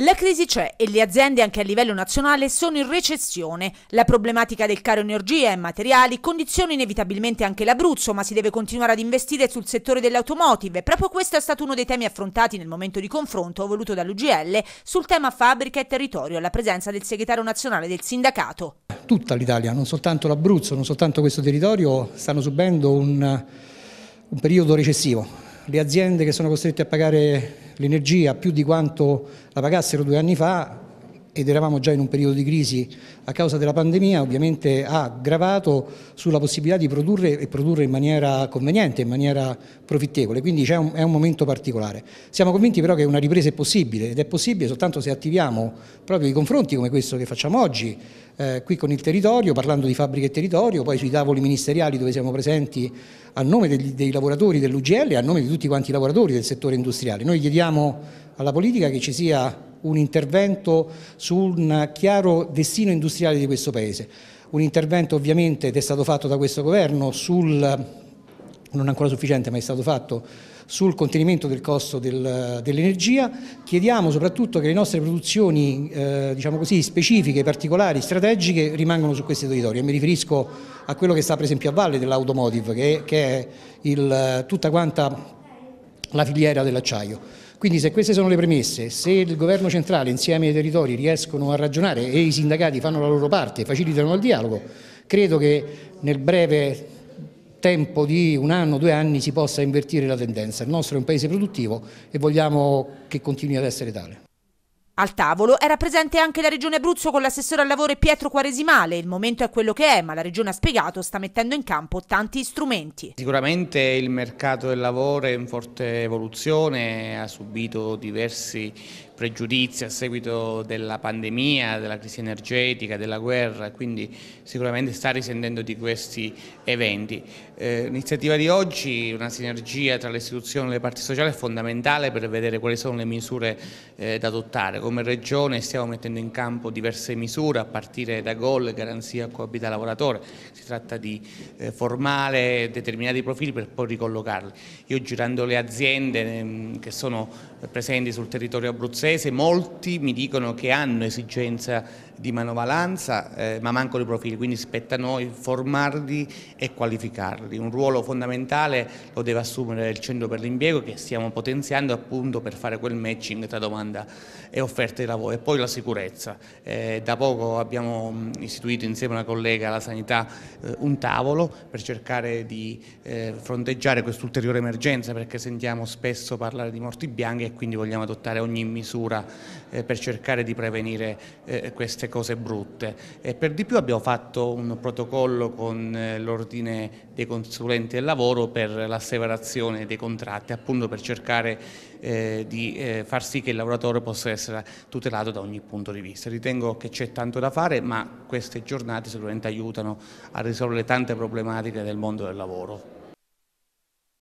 La crisi c'è e le aziende anche a livello nazionale sono in recessione. La problematica del caro energia e materiali condiziona inevitabilmente anche l'Abruzzo, ma si deve continuare ad investire sul settore dell'automotive. Proprio questo è stato uno dei temi affrontati nel momento di confronto voluto dall'UGL sul tema fabbrica e territorio, alla presenza del segretario nazionale del sindacato. Tutta l'Italia, non soltanto l'Abruzzo, non soltanto questo territorio, stanno subendo un, un periodo recessivo le aziende che sono costrette a pagare l'energia più di quanto la pagassero due anni fa ed eravamo già in un periodo di crisi a causa della pandemia, ovviamente ha gravato sulla possibilità di produrre e produrre in maniera conveniente, in maniera profittevole, quindi un, è un momento particolare. Siamo convinti però che una ripresa è possibile ed è possibile soltanto se attiviamo proprio i confronti come questo che facciamo oggi, eh, qui con il territorio, parlando di fabbriche e territorio, poi sui tavoli ministeriali dove siamo presenti a nome degli, dei lavoratori dell'UGL e a nome di tutti quanti i lavoratori del settore industriale. Noi chiediamo alla politica che ci sia un intervento su un chiaro destino industriale di questo Paese. Un intervento ovviamente ed è stato fatto da questo governo sul, non ancora sufficiente ma è stato fatto, sul contenimento del costo del, dell'energia. Chiediamo soprattutto che le nostre produzioni eh, diciamo così, specifiche, particolari, strategiche rimangano su questi territori. E mi riferisco a quello che sta per esempio a valle dell'automotive, che, che, è il, tutta quanta la filiera dell'acciaio. Quindi se queste sono le premesse, se il governo centrale insieme ai territori riescono a ragionare e i sindacati fanno la loro parte, facilitano il dialogo, credo che nel breve tempo di un anno, due anni si possa invertire la tendenza. Il nostro è un paese produttivo e vogliamo che continui ad essere tale. Al tavolo era presente anche la Regione Abruzzo con l'assessore al lavoro Pietro Quaresimale. Il momento è quello che è, ma la Regione ha spiegato sta mettendo in campo tanti strumenti. Sicuramente il mercato del lavoro è in forte evoluzione, ha subito diversi pregiudizi a seguito della pandemia, della crisi energetica, della guerra, quindi sicuramente sta risentendo di questi eventi. Eh, l'iniziativa di oggi, una sinergia tra le istituzioni e le parti sociali è fondamentale per vedere quali sono le misure eh, da adottare. Come Regione stiamo mettendo in campo diverse misure a partire da GOL, garanzia coabita lavoratore, si tratta di eh, formare determinati profili per poi ricollocarli. Io girando le aziende ehm, che sono presenti sul territorio abruzzese abruzzese, molti mi dicono che hanno esigenza di manovalanza eh, ma mancano i profili, quindi spetta a noi formarli e qualificarli. Un ruolo fondamentale lo deve assumere il centro per l'impiego che stiamo potenziando appunto per fare quel matching tra domanda e offerta di lavoro e poi la sicurezza. Eh, da poco abbiamo istituito insieme a una collega alla sanità eh, un tavolo per cercare di eh, fronteggiare quest'ulteriore emergenza perché sentiamo spesso parlare di morti bianche e quindi vogliamo adottare ogni misura eh, per cercare di prevenire eh, cose brutte. E per di più abbiamo fatto un protocollo con eh, l'ordine dei consulenti del lavoro per l'asseverazione dei contratti, appunto per cercare eh, di eh, far sì che il lavoratore possa essere tutelato da ogni punto di vista. Ritengo che c'è tanto da fare, ma queste giornate sicuramente aiutano a risolvere tante problematiche del mondo del lavoro.